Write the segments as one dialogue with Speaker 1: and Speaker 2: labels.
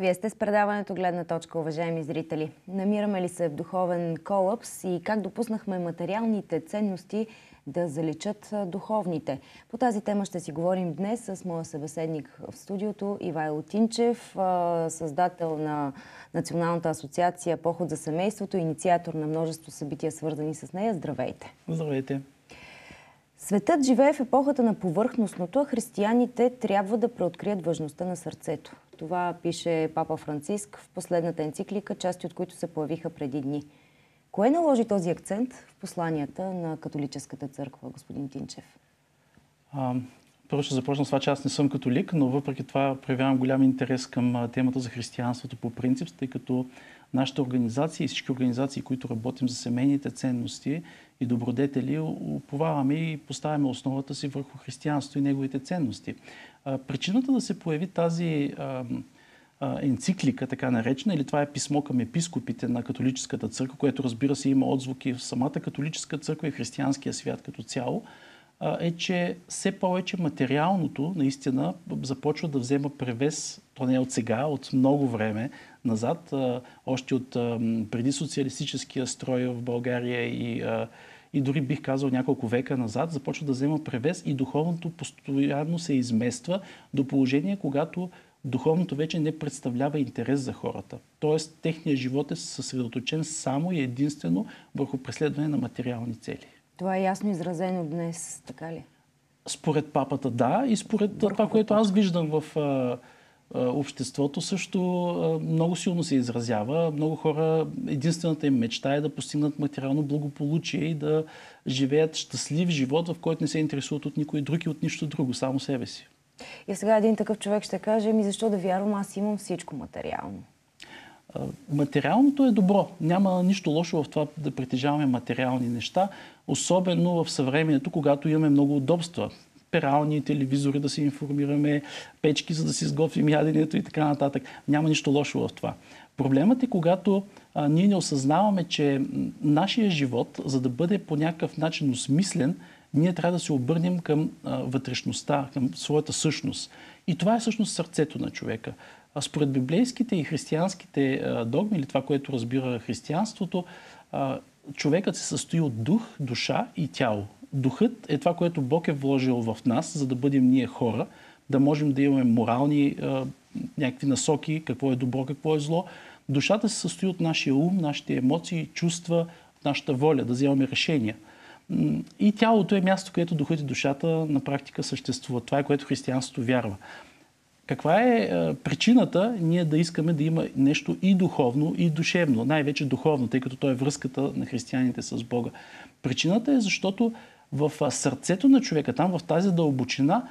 Speaker 1: Вие сте с предаването Гледна точка, уважаеми зрители. Намираме ли се в духовен колапс и как допуснахме материалните ценности да заличат духовните? По тази тема ще си говорим днес с моя събеседник в студиото Ивайло Тинчев, създател на Националната асоциация Поход за семейството, инициатор на множество събития, свързани с нея. Здравейте!
Speaker 2: Здравейте!
Speaker 1: Светът живее в епохата на повърхностното, а християните трябва да преоткрият важността на сърцето. Това пише Папа Франциск в последната енциклика, части от които се появиха преди дни. Кое наложи този акцент в посланията на католическата църква, господин Тинчев?
Speaker 2: Първо ще започна с това, че аз не съм католик, но въпреки това проявявам голям интерес към темата за християнството по принцип, тъй като нашата организация и всички организации, които работим за семейните ценности и добродетели, уповаваме и поставяме основата си върху християнство и неговите ценности. Причината да се появи тази енциклика, така наречена, или това е писмо към епископите на католическата църква, което разбира се има отзвуки в самата католическа църква и християнския свят като цяло, е, че все повече материалното наистина започва да взема превес, то не е от сега, от много време назад, още от преди социалистическия строй в България и и дори бих казал няколко века назад, започва да взема превес и духовното постоянно се измества до положение, когато духовното вече не представлява интерес за хората. Тоест, техният живот е съсредоточен само и единствено върху преследване на материални цели.
Speaker 1: Това е ясно изразено днес, така ли?
Speaker 2: Според папата, да. И според върху това, което аз виждам в обществото също много силно се изразява. Много хора, единствената им мечта е да постигнат материално благополучие и да живеят щастлив живот, в който не се интересуват от никой друг и от нищо друго, само себе си.
Speaker 1: И сега един такъв човек ще каже, ми защо да вярвам, аз имам всичко материално.
Speaker 2: Материалното е добро. Няма нищо лошо в това да притежаваме материални неща, особено в съвремието, когато имаме много удобства перални, телевизори да се информираме, печки, за да си изготвим яденето и така нататък. Няма нищо лошо в това. Проблемът е, когато а, ние не осъзнаваме, че нашия живот, за да бъде по някакъв начин осмислен, ние трябва да се обърнем към а, вътрешността, към своята същност. И това е всъщност сърцето на човека. Според библейските и християнските догми, или това, което разбира християнството, човекът се състои от дух, душа и тяло. Духът е това, което Бог е вложил в нас, за да бъдем ние хора, да можем да имаме морални някакви насоки, какво е добро, какво е зло. Душата се състои от нашия ум, нашите емоции, чувства, нашата воля да вземаме решения. И тялото е място, където духът и душата на практика съществуват. Това е което християнството вярва. Каква е причината ние да искаме да има нещо и духовно, и душевно, най-вече духовно, тъй като то е връзката на християните с Бога? Причината е защото в сърцето на човека, там в тази дълбочина,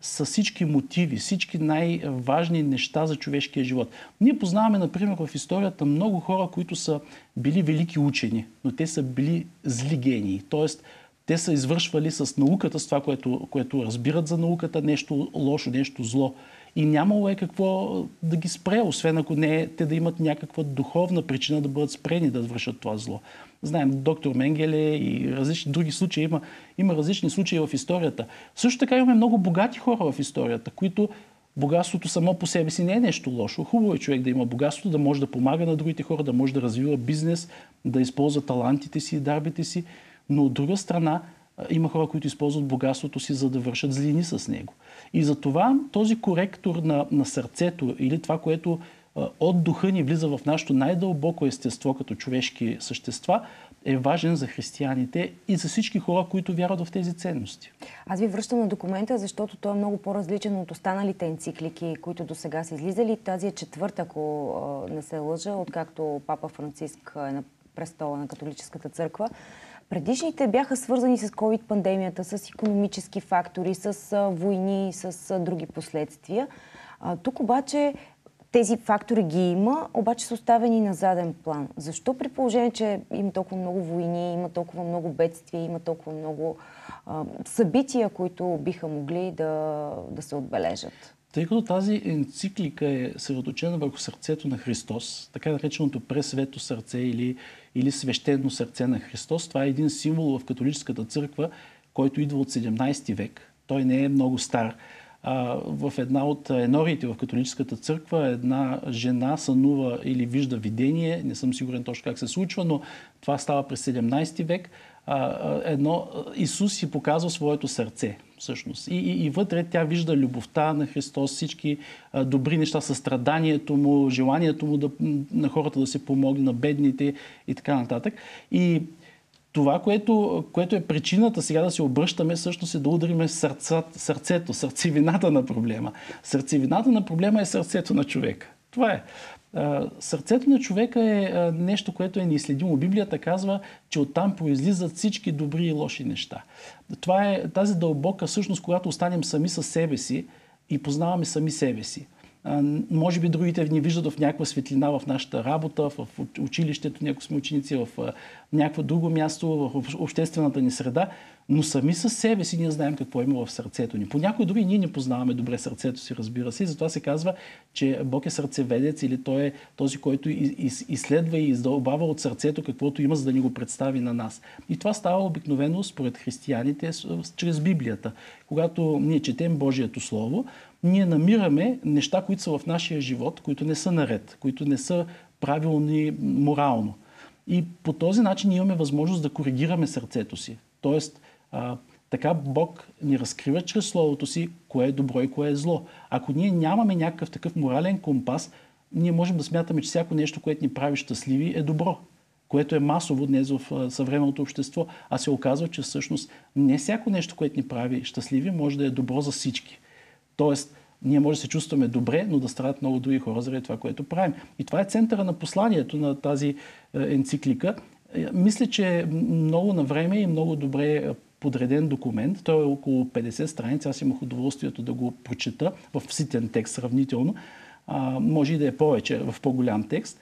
Speaker 2: са всички мотиви, всички най-важни неща за човешкия живот. Ние познаваме, например, в историята много хора, които са били велики учени, но те са били зли гении. Тоест, те са извършвали с науката, с това, което, което разбират за науката, нещо лошо, нещо зло. И нямало е какво да ги спре, освен ако не е те да имат някаква духовна причина да бъдат спрени да вършат това зло. Знаем доктор Менгеле и различни други случаи. Има, има различни случаи в историята. Също така имаме много богати хора в историята, които богатството само по себе си не е нещо лошо. Хубаво е човек да има богатство, да може да помага на другите хора, да може да развива бизнес, да използва талантите си дарбите си. Но от друга страна, има хора, които използват богатството си, за да вършат злини с него. И затова този коректор на, на сърцето или това, което от духа ни влиза в нашето най-дълбоко естество като човешки същества, е важен за християните и за всички хора, които вярват в тези ценности.
Speaker 1: Аз ви връщам на документа, защото той е много по-различен от останалите енциклики, които до сега са излизали. Тази е четвърта, ако не се лъжа, откакто Папа Франциск е на престола на католическата църква. Предишните бяха свързани с COVID-пандемията, с економически фактори, с войни, с други последствия. Тук обаче тези фактори ги има, обаче са оставени на заден план. Защо при положение, че има толкова много войни, има толкова много бедствия, има толкова много събития, които биха могли да, да се отбележат?
Speaker 2: Тъй като тази енциклика е съсредоточена върху сърцето на Христос, така нареченото пресвето сърце или, или свещено сърце на Христос, това е един символ в католическата църква, който идва от 17 век. Той не е много стар в една от енориите в католическата църква една жена сънува или вижда видение, не съм сигурен точно как се случва, но това става през 17 век. Едно, Исус си показва своето сърце, всъщност. И, и, и вътре тя вижда любовта на Христос, всички а, добри неща, състраданието му, желанието му да, на хората да се помогне, на бедните и така нататък. И това, което, което е причината сега да се обръщаме, всъщност е да удариме сърца, сърцето, сърцевината на проблема. Сърцевината на проблема е сърцето на човека. Това е. Сърцето на човека е нещо, което е неизследимо. Библията казва, че оттам произлизат всички добри и лоши неща. Това е тази дълбока същност, когато останем сами със себе си и познаваме сами себе си може би другите ни виждат в някаква светлина в нашата работа, в училището, някои сме ученици, в някакво друго място, в обществената ни среда, но сами със себе си ние знаем какво има в сърцето ни. По някои дори ние не познаваме добре сърцето си, разбира се, и затова се казва, че Бог е сърцеведец или Той е този, който изследва и издълбава от сърцето каквото има, за да ни го представи на нас. И това става обикновено според християните чрез Библията. Когато ние четем Божието Слово, ние намираме неща, които са в нашия живот, които не са наред, които не са правилни морално. И по този начин имаме възможност да коригираме сърцето си. Тоест, а, така Бог ни разкрива чрез Словото си кое е добро и кое е зло. Ако ние нямаме някакъв такъв морален компас, ние можем да смятаме, че всяко нещо, което ни прави щастливи, е добро което е масово днес в съвременното общество, а се оказва, че всъщност не всяко нещо, което ни прави щастливи, може да е добро за всички. Тоест, ние може да се чувстваме добре, но да страдат много други хора заради това, което правим. И това е центъра на посланието на тази е, енциклика. Е, мисля, че е много на време и много добре подреден документ. Той е около 50 страници. Аз имах удоволствието да го прочета в ситен текст сравнително. А, може и да е повече в по-голям текст.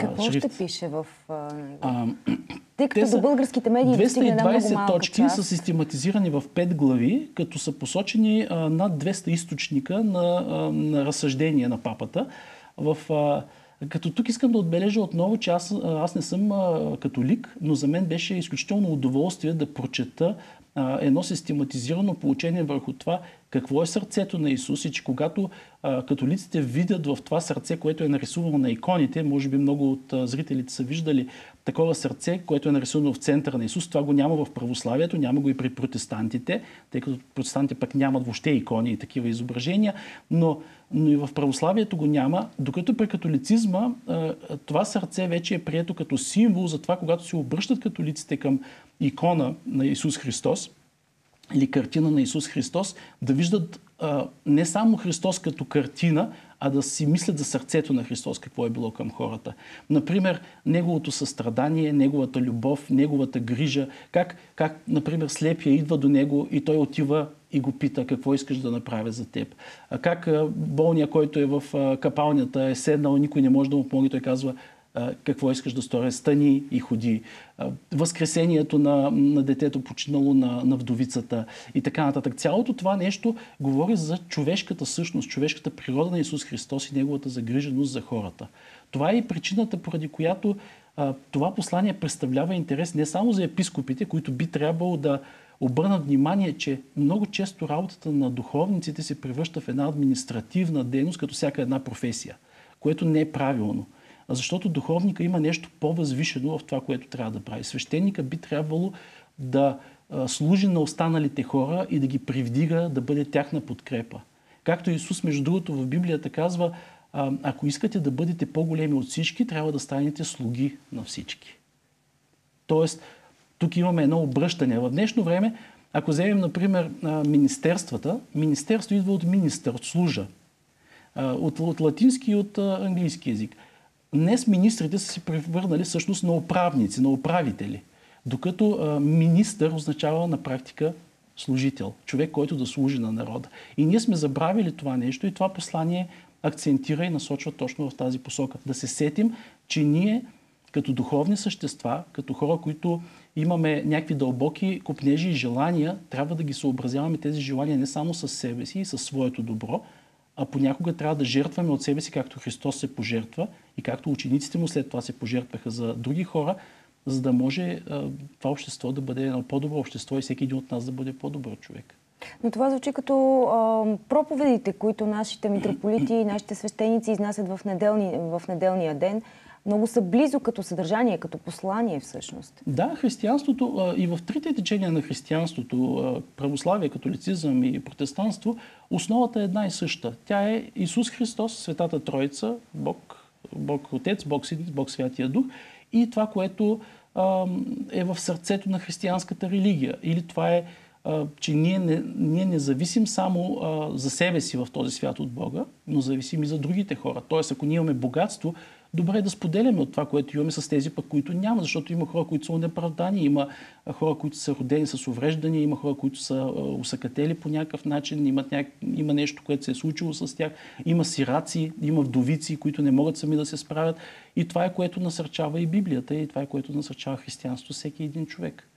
Speaker 1: Какво шрифт. ще пише в а, Тъй като за българските медии
Speaker 2: 220 точки част. са систематизирани в 5 глави, като са посочени а, над 200 източника на, а, на разсъждение на папата. В, а, като тук искам да отбележа отново, че аз, аз не съм а, католик, но за мен беше изключително удоволствие да прочета едно систематизирано получение върху това какво е сърцето на Исус и че когато католиците видят в това сърце, което е нарисувано на иконите, може би много от зрителите са виждали такова сърце, което е нарисувано в центъра на Исус, това го няма в православието, няма го и при протестантите, тъй като протестантите пък нямат въобще икони и такива изображения, но, но и в православието го няма, докато при католицизма това сърце вече е прието като символ за това, когато се обръщат католиците към икона на Исус Христос, или картина на Исус Христос, да виждат а, не само Христос като картина, а да си мислят за сърцето на Христос, какво е било към хората. Например, неговото състрадание, неговата любов, неговата грижа, как, как например, слепия идва до него и той отива и го пита какво искаш да направя за теб. А как болния, който е в капалнята, е седнал, никой не може да му помогне, той казва, какво искаш да сторя, стани и ходи. Възкресението на, на детето починало на, на вдовицата и така нататък. Цялото това нещо говори за човешката същност, човешката природа на Исус Христос и неговата загриженост за хората. Това е и причината, поради която а, това послание представлява интерес не само за епископите, които би трябвало да обърнат внимание, че много често работата на духовниците се превръща в една административна дейност, като всяка една професия, което не е правилно защото духовника има нещо по-възвишено в това, което трябва да прави. Свещеника би трябвало да служи на останалите хора и да ги привдига да бъде тяхна подкрепа. Както Исус, между другото, в Библията казва, ако искате да бъдете по-големи от всички, трябва да станете слуги на всички. Тоест, тук имаме едно обръщане. В днешно време, ако вземем, например, министерствата, министерство идва от министър, от служа. От, от латински и от английски язик. Днес министрите са се превърнали всъщност на управници, на управители. Докато министър означава на практика служител, човек, който да служи на народа. И ние сме забравили това нещо и това послание акцентира и насочва точно в тази посока. Да се сетим, че ние като духовни същества, като хора, които имаме някакви дълбоки купнежи и желания, трябва да ги съобразяваме тези желания не само с себе си и със своето добро, а понякога трябва да жертваме от себе си, както Христос се пожертва и както учениците му след това се пожертваха за други хора, за да може а, това общество да бъде едно по-добро общество и всеки един от нас да бъде по-добър човек.
Speaker 1: Но това звучи като а, проповедите, които нашите митрополити и нашите свещеници изнасят в, неделни, в неделния ден. Много са близо като съдържание, като послание всъщност.
Speaker 2: Да, християнството и в трите течения на християнството, православие, католицизъм и протестанство, основата е една и съща. Тя е Исус Христос, Светата Троица, Бог, Бог Отец, Бог Син, Бог Святия Дух и това, което е в сърцето на християнската религия. Или това е че ние не, ние не зависим само за себе си в този свят от Бога, но зависим и за другите хора. Тоест, ако ние имаме богатство, добре да споделяме от това, което имаме с тези пък, които няма, защото има хора, които са неправдани, има хора, които са родени с увреждания, има хора, които са усъкатели по някакъв начин, имат няк... има нещо, което се е случило с тях, има сираци, има вдовици, които не могат сами да се справят. И това е което насърчава и Библията, и това е което насърчава християнство всеки един човек.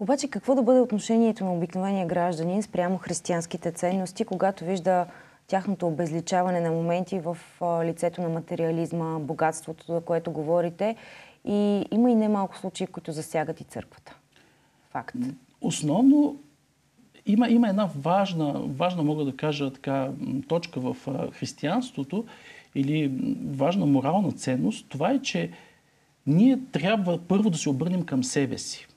Speaker 1: Обаче какво да бъде отношението на обикновения гражданин спрямо християнските ценности, когато вижда тяхното обезличаване на моменти в лицето на материализма, богатството, за което говорите. И има и немалко случаи, които засягат и църквата. Факт.
Speaker 2: Основно има, има една важна, важна, мога да кажа така, точка в християнството или важна морална ценност. Това е, че ние трябва първо да се обърнем към себе си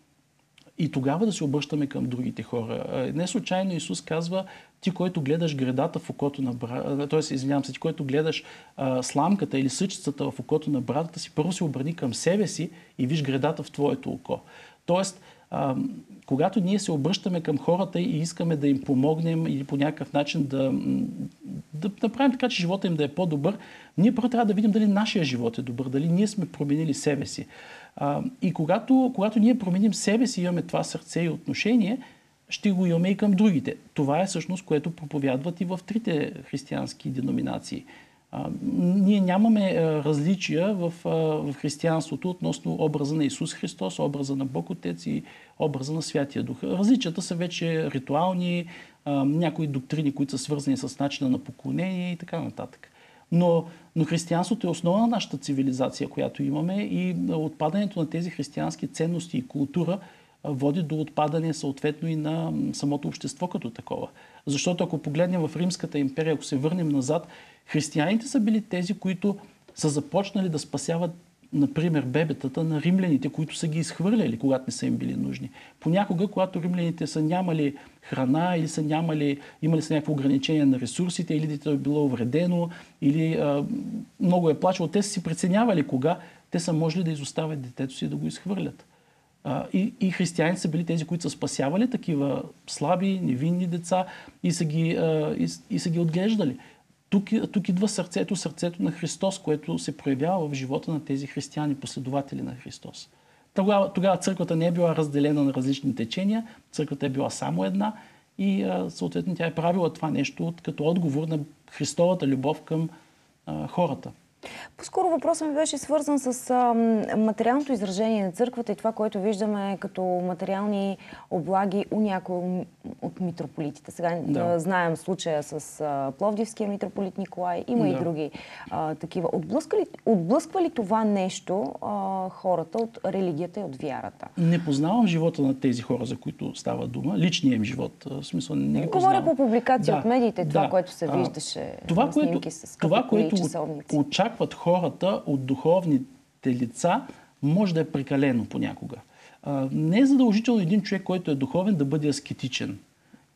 Speaker 2: и тогава да се обръщаме към другите хора. Не случайно Исус казва, ти, който гледаш гредата в окото на брата, т.е. извинявам се, ти, който гледаш а, сламката или съчицата в окото на братата си, първо се обърни към себе си и виж гредата в твоето око. Тоест, а, когато ние се обръщаме към хората и искаме да им помогнем или по някакъв начин да, да направим така, че живота им да е по-добър, ние първо трябва да видим дали нашия живот е добър, дали ние сме променили себе си. А, и когато, когато ние променим себе си, имаме това сърце и отношение, ще го имаме и към другите. Това е всъщност, което проповядват и в трите християнски деноминации. А, ние нямаме а, различия в, а, в християнството относно образа на Исус Христос, образа на Бог Отец и образа на Святия Дух. Различията са вече ритуални, някои доктрини, които са свързани с начина на поклонение и така нататък. Но, но християнството е основа на нашата цивилизация, която имаме и отпадането на тези християнски ценности и култура води до отпадане съответно и на самото общество като такова. Защото ако погледнем в Римската империя, ако се върнем назад, християните са били тези, които са започнали да спасяват например, бебетата на римляните, които са ги изхвърляли, когато не са им били нужни. Понякога, когато римляните са нямали храна или са нямали, имали са някакво ограничение на ресурсите, или детето е било увредено, или а, много е плачало, те са си преценявали кога те са можели да изоставят детето си и да го изхвърлят. А, и, и християните са били тези, които са спасявали такива слаби, невинни деца и са ги, а, и, и са ги отглеждали. Тук, тук идва сърцето, сърцето на Христос, което се проявява в живота на тези християни, последователи на Христос. Тогава, тогава църквата не е била разделена на различни течения, църквата е била само една и съответно тя е правила това нещо като отговор на Христовата любов към а, хората.
Speaker 1: По-скоро въпросът ми беше свързан с а, материалното изражение на църквата и това, което виждаме като материални облаги у някои от митрополитите. Сега да. знаем случая с а, Пловдивския митрополит Николай, има да. и други а, такива. Отблъсква ли, отблъсква ли това нещо хората от религията и от вярата?
Speaker 2: Не познавам живота на тези хора, за които става дума. Личният им живот. В смисъл, не ги
Speaker 1: Говоря по публикации да. от медиите, това, което се виждаше
Speaker 2: това, което, с това, което очакват хората от духовните лица, може да е прекалено понякога. Не е задължително един човек, който е духовен, да бъде аскетичен.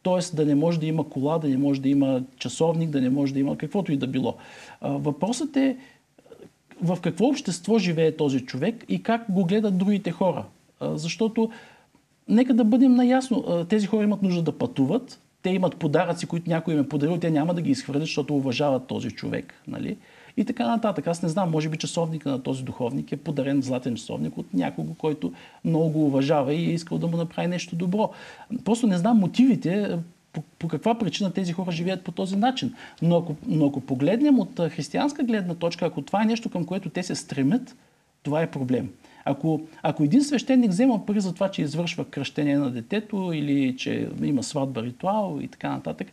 Speaker 2: Тоест да не може да има кола, да не може да има часовник, да не може да има каквото и да било. Въпросът е в какво общество живее този човек и как го гледат другите хора. Защото нека да бъдем наясно. Тези хора имат нужда да пътуват, те имат подаръци, които някой им е подарил, те няма да ги изхвърлят, защото уважават този човек. Нали? И така нататък. Аз не знам, може би часовника на този духовник е подарен златен часовник от някого, който много го уважава и е искал да му направи нещо добро. Просто не знам мотивите, по, по каква причина тези хора живеят по този начин. Но ако, но ако погледнем от християнска гледна точка, ако това е нещо към което те се стремят, това е проблем. Ако, ако един свещеник взема пари за това, че извършва кръщение на детето или че има сватба ритуал и така нататък,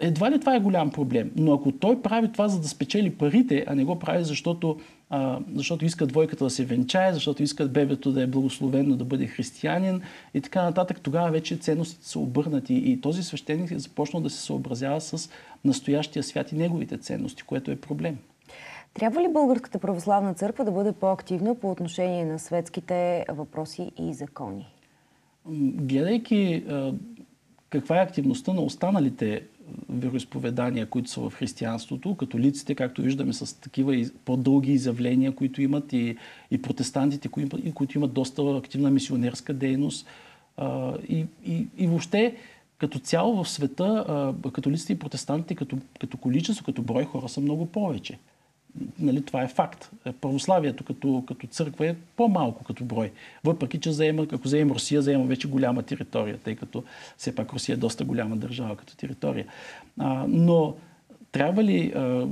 Speaker 2: едва ли това е голям проблем. Но ако той прави това за да спечели парите, а не го прави защото а, защото искат двойката да се венчае, защото искат бебето да е благословено, да бъде християнин и така нататък. Тогава вече ценностите са обърнати и този свещеник е започнал да се съобразява с настоящия свят и неговите ценности, което е проблем.
Speaker 1: Трябва ли Българската православна църква да бъде по-активна по отношение на светските въпроси и закони?
Speaker 2: Гледайки каква е активността на останалите вероисповедания, които са в християнството, католиците, както виждаме, с такива по-дълги изявления, които имат и, и протестантите, които имат, доста активна мисионерска дейност. И, и, и въобще, като цяло в света, католиците и протестантите като, като количество, като брой хора са много повече нали, това е факт. Православието като, като църква е по-малко като брой. Въпреки, че заема, ако заема Русия, заема вече голяма територия, тъй като все пак Русия е доста голяма държава като територия. А, но трябва ли, а,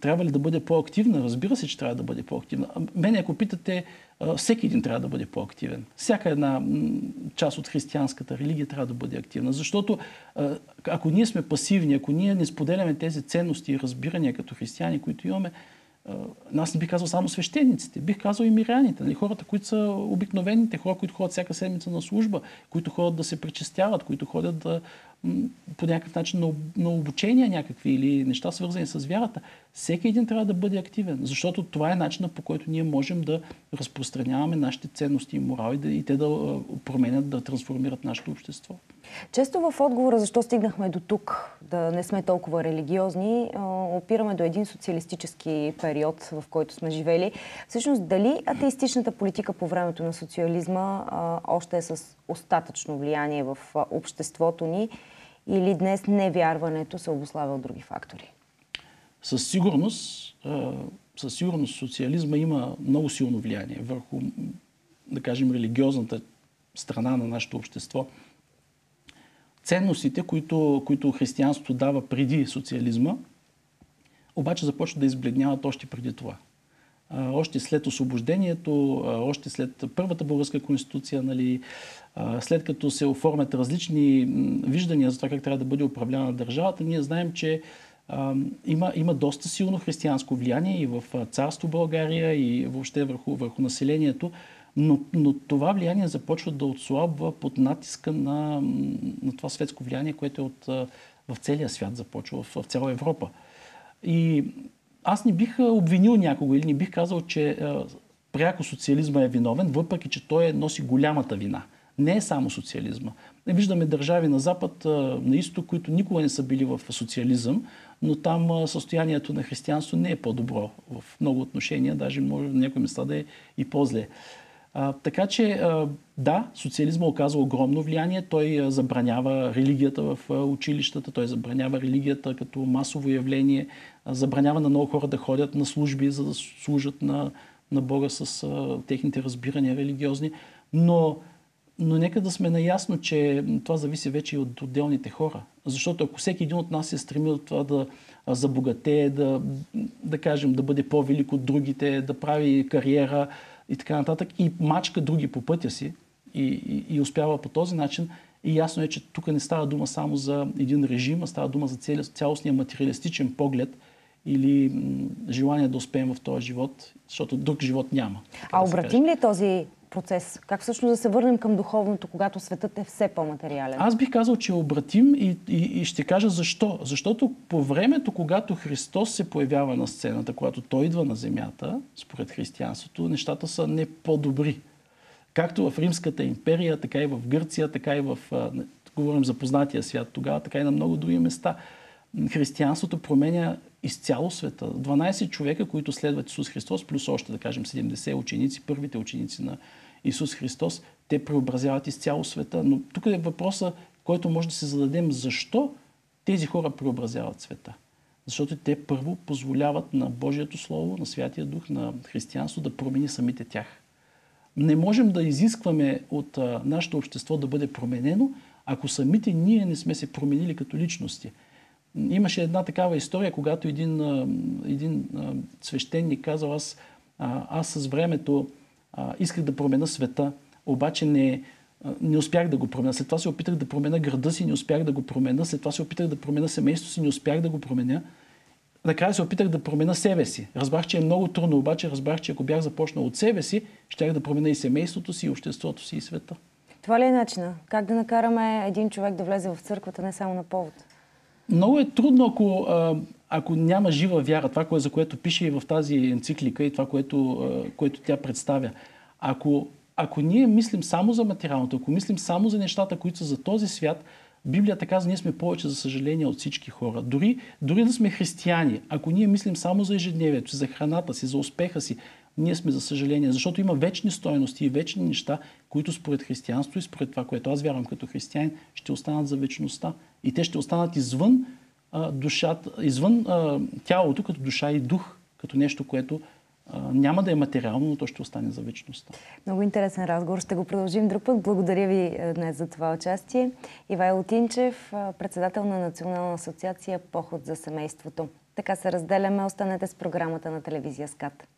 Speaker 2: трябва ли да бъде по-активна? Разбира се, че трябва да бъде по-активна. Мене, ако питате, а, всеки един трябва да бъде по-активен. Всяка една част от християнската религия трябва да бъде активна. Защото а, ако ние сме пасивни, ако ние не споделяме тези ценности и разбирания като християни, които имаме, аз не бих казал само свещениците, бих казал и миряните, нали? хората, които са обикновените, хора, които ходят всяка седмица на служба, които ходят да се причастяват, които ходят да, по някакъв начин на, на обучение някакви или неща свързани с вярата. Всеки един трябва да бъде активен, защото това е начинът по който ние можем да разпространяваме нашите ценности и морал и, да, и те да променят, да трансформират нашето общество.
Speaker 1: Често в отговора защо стигнахме до тук, да не сме толкова религиозни, опираме до един социалистически период, в който сме живели. Всъщност, дали атеистичната политика по времето на социализма още е с остатъчно влияние в обществото ни или днес невярването се обославя от други фактори?
Speaker 2: Със сигурност, със сигурност социализма има много силно влияние върху, да кажем, религиозната страна на нашето общество. Ценностите, които, които християнството дава преди социализма, обаче започват да избледняват още преди това. Още след освобождението, още след първата българска конституция, нали, след като се оформят различни виждания за това как трябва да бъде управляна държавата, ние знаем, че има, има доста силно християнско влияние и в царство България, и въобще върху, върху населението, но, но това влияние започва да отслабва под натиска на, на това светско влияние, което е от, в целия свят започва, в, в цяла Европа. И аз не бих обвинил някого или не бих казал, че пряко социализма е виновен, въпреки че той е, носи голямата вина. Не е само социализма. Виждаме държави на Запад, на Изток, които никога не са били в социализъм, но там състоянието на християнство не е по-добро в много отношения, даже може на някои места да е и по-зле. Така че, да, социализма оказва огромно влияние. Той забранява религията в училищата, той забранява религията като масово явление, забранява на много хора да ходят на служби, за да служат на, на Бога с а, техните разбирания религиозни. Но но нека да сме наясно, че това зависи вече и от отделните хора. Защото ако всеки един от нас се стреми от това да забогатее, да, да кажем, да бъде по-велик от другите, да прави кариера и така нататък, и мачка други по пътя си и, и, и успява по този начин, и ясно е, че тук не става дума само за един режим, а става дума за цялостния материалистичен поглед или желание да успеем в този живот, защото друг живот няма.
Speaker 1: А обратим ли този процес? Как всъщност да се върнем към духовното, когато светът е все по-материален?
Speaker 2: Аз бих казал, че е обратим и, и, и ще кажа защо. Защото по времето, когато Христос се появява на сцената, когато Той идва на земята, според християнството, нещата са не по-добри. Както в Римската империя, така и в Гърция, така и в, говорим за познатия свят тогава, така и на много други места. Християнството променя изцяло света. 12 човека, които следват Исус Христос, плюс още, да кажем, 70 ученици, първите ученици на Исус Христос, те преобразяват изцяло света. Но тук е въпроса, който може да се зададем, защо тези хора преобразяват света. Защото те първо позволяват на Божието Слово, на Святия Дух, на християнство да промени самите тях. Не можем да изискваме от а, нашето общество да бъде променено, ако самите ние не сме се променили като личности. Имаше една такава история, когато един, един свещеник казал, аз, аз с времето исках да променя света, обаче не, не успях да го променя. След това се опитах да променя града си, не успях да го променя. След това се опитах да променя семейството си, не успях да го променя. накрая се опитах да променя себе си. Разбрах, че е много трудно, обаче разбрах, че ако бях започнал от себе си, щях да променя и семейството си, и обществото си, и света.
Speaker 1: Това ли е начина? Как да накараме един човек да влезе в църквата, не само на повод?
Speaker 2: Много е трудно, ако, ако няма жива вяра, това, кое, за което пише и в тази енциклика и това, което, което тя представя. Ако, ако ние мислим само за материалното, ако мислим само за нещата, които са за този свят, Библията казва, ние сме повече, за съжаление, от всички хора. Дори, дори да сме християни, ако ние мислим само за ежедневието за храната си, за успеха си, ние сме за съжаление, защото има вечни стоености и вечни неща, които според християнство и според това, което аз вярвам като християнин, ще останат за вечността. И те ще останат извън а, душата, извън а, тялото, като душа и дух, като нещо, което а, няма да е материално, но то ще остане за вечността.
Speaker 1: Много интересен разговор. Ще го продължим друг път. Благодаря ви днес за това участие. Ивайло Тинчев, председател на Национална асоциация Поход за семейството. Така се разделяме. Останете с програмата на телевизия СКАТ.